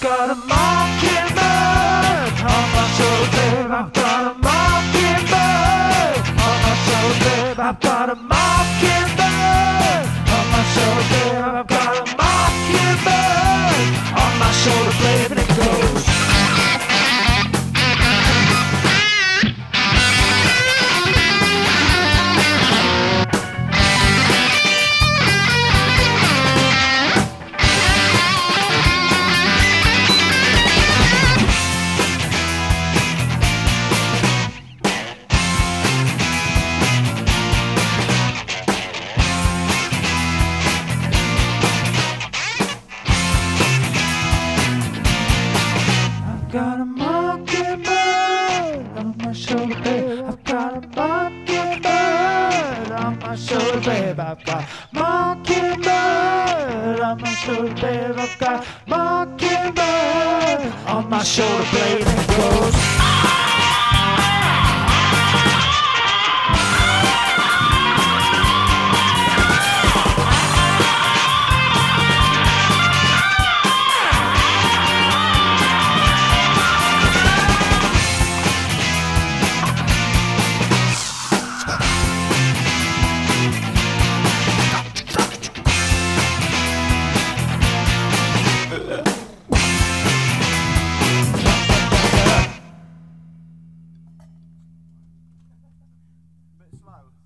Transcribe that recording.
got a mockingbird on my shoulder, babe. I've got a mockingbird on my shoulder, babe. I've got a mockingbird got a mockingbird on my shoulder, babe. I've got mockingbird on my shoulder, babe. I've got mockingbird on my shoulder blade and